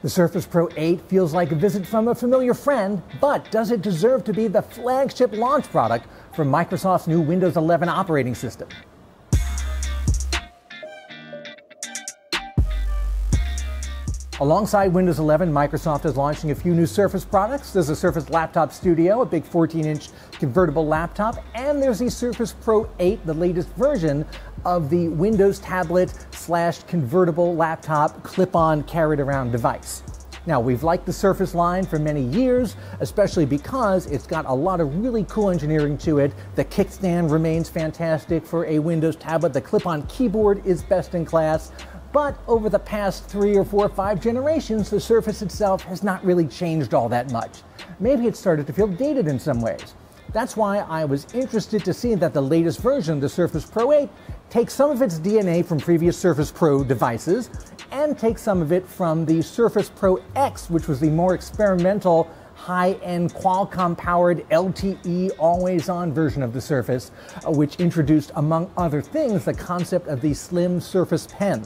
The Surface Pro 8 feels like a visit from a familiar friend, but does it deserve to be the flagship launch product for Microsoft's new Windows 11 operating system? Alongside Windows 11, Microsoft is launching a few new Surface products. There's a Surface Laptop Studio, a big 14 inch convertible laptop, and there's the Surface Pro 8, the latest version of the Windows tablet slash convertible laptop clip on carried around device. Now, we've liked the Surface line for many years, especially because it's got a lot of really cool engineering to it. The kickstand remains fantastic for a Windows tablet. The clip on keyboard is best in class. But over the past three or four or five generations, the Surface itself has not really changed all that much. Maybe it started to feel dated in some ways. That's why I was interested to see that the latest version, the Surface Pro 8, takes some of its DNA from previous Surface Pro devices and takes some of it from the Surface Pro X, which was the more experimental high-end Qualcomm-powered LTE always-on version of the Surface, uh, which introduced, among other things, the concept of the slim Surface Pen.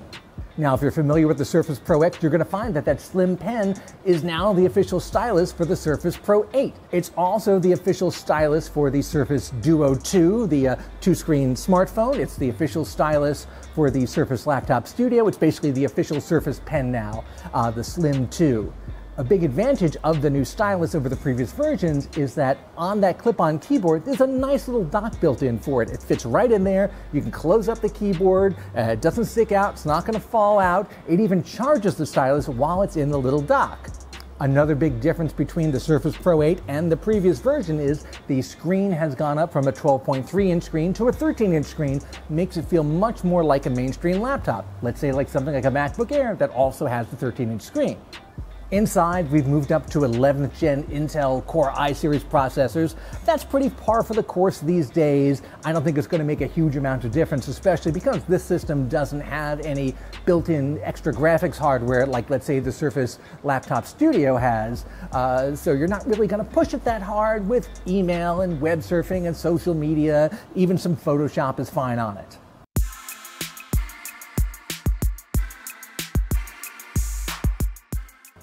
Now, if you're familiar with the Surface Pro X, you're going to find that that slim pen is now the official stylus for the Surface Pro 8. It's also the official stylus for the Surface Duo 2, the uh, two-screen smartphone. It's the official stylus for the Surface Laptop Studio. It's basically the official Surface Pen now, uh, the Slim 2. A big advantage of the new stylus over the previous versions is that on that clip-on keyboard, there's a nice little dock built in for it. It fits right in there. You can close up the keyboard. Uh, it doesn't stick out. It's not going to fall out. It even charges the stylus while it's in the little dock. Another big difference between the Surface Pro 8 and the previous version is the screen has gone up from a 12.3 inch screen to a 13 inch screen, makes it feel much more like a mainstream laptop. Let's say like something like a MacBook Air that also has the 13 inch screen. Inside, we've moved up to 11th gen Intel Core i series processors. That's pretty par for the course these days. I don't think it's going to make a huge amount of difference, especially because this system doesn't have any built in extra graphics hardware like, let's say, the Surface Laptop Studio has. Uh, so you're not really going to push it that hard with email and web surfing and social media. Even some Photoshop is fine on it.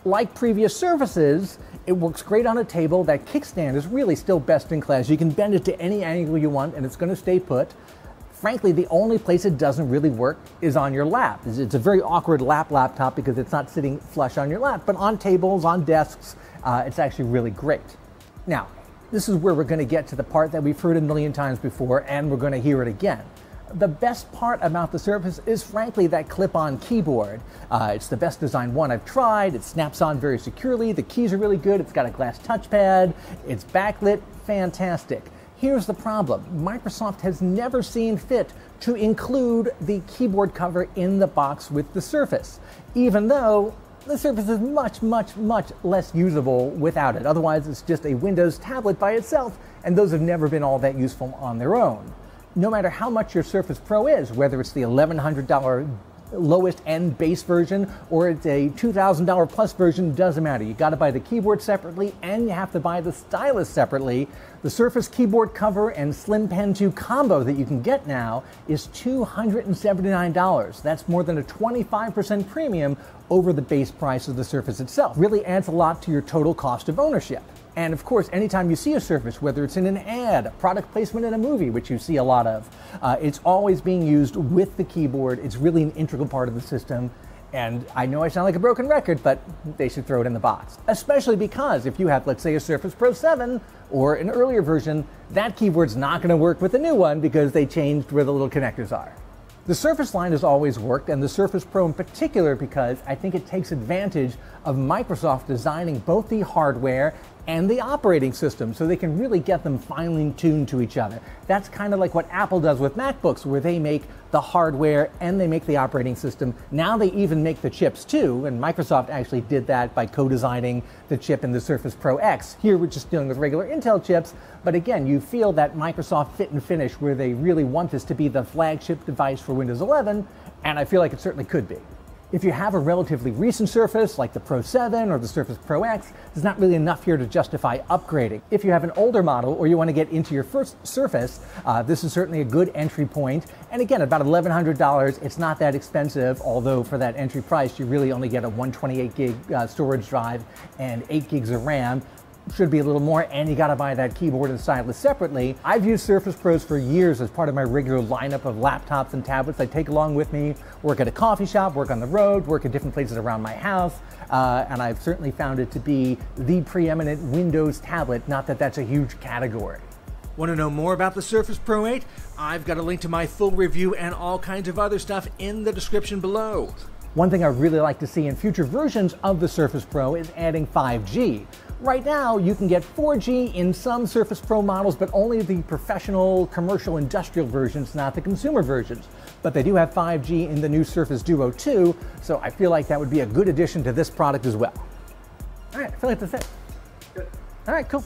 Like previous Surfaces, it works great on a table. That kickstand is really still best in class. You can bend it to any angle you want and it's going to stay put. Frankly, the only place it doesn't really work is on your lap. It's a very awkward lap laptop because it's not sitting flush on your lap, but on tables, on desks, uh, it's actually really great. Now, this is where we're going to get to the part that we've heard a million times before and we're going to hear it again. The best part about the Surface is frankly that clip-on keyboard. Uh, it's the best designed one I've tried. It snaps on very securely. The keys are really good. It's got a glass touchpad. It's backlit. Fantastic. Here's the problem. Microsoft has never seen fit to include the keyboard cover in the box with the Surface, even though the Surface is much, much, much less usable without it. Otherwise, it's just a Windows tablet by itself, and those have never been all that useful on their own no matter how much your Surface Pro is, whether it's the $1,100 lowest end base version or it's a $2,000 plus version, doesn't matter. You got to buy the keyboard separately and you have to buy the stylus separately. The Surface keyboard cover and Slim Pen 2 combo that you can get now is $279. That's more than a 25% premium over the base price of the Surface itself. Really adds a lot to your total cost of ownership. And of course, anytime you see a Surface, whether it's in an ad, product placement in a movie, which you see a lot of, uh, it's always being used with the keyboard. It's really an integral part of the system. And I know I sound like a broken record, but they should throw it in the box. Especially because if you have, let's say, a Surface Pro 7 or an earlier version, that keyboard's not going to work with the new one because they changed where the little connectors are. The Surface line has always worked, and the Surface Pro in particular, because I think it takes advantage of Microsoft designing both the hardware and the operating system so they can really get them finely tuned to each other. That's kind of like what Apple does with MacBooks, where they make the hardware and they make the operating system. Now they even make the chips too, and Microsoft actually did that by co designing the chip in the Surface Pro X. Here we're just dealing with regular Intel chips, but again, you feel that Microsoft fit and finish where they really want this to be the flagship device for Windows 11, and I feel like it certainly could be. If you have a relatively recent Surface, like the Pro 7 or the Surface Pro X, there's not really enough here to justify upgrading. If you have an older model or you want to get into your first Surface, uh, this is certainly a good entry point. And again, about $1,100, it's not that expensive, although for that entry price, you really only get a 128 gig uh, storage drive and 8 gigs of RAM should be a little more, and you gotta buy that keyboard and stylus separately. I've used Surface Pros for years as part of my regular lineup of laptops and tablets I take along with me, work at a coffee shop, work on the road, work at different places around my house, uh, and I've certainly found it to be the preeminent Windows tablet, not that that's a huge category. Want to know more about the Surface Pro 8? I've got a link to my full review and all kinds of other stuff in the description below. One thing I really like to see in future versions of the Surface Pro is adding 5G. Right now, you can get 4G in some Surface Pro models, but only the professional, commercial, industrial versions, not the consumer versions. But they do have 5G in the new Surface Duo 2, so I feel like that would be a good addition to this product as well. All right, I feel like that's it. Good. All right, cool.